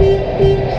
Música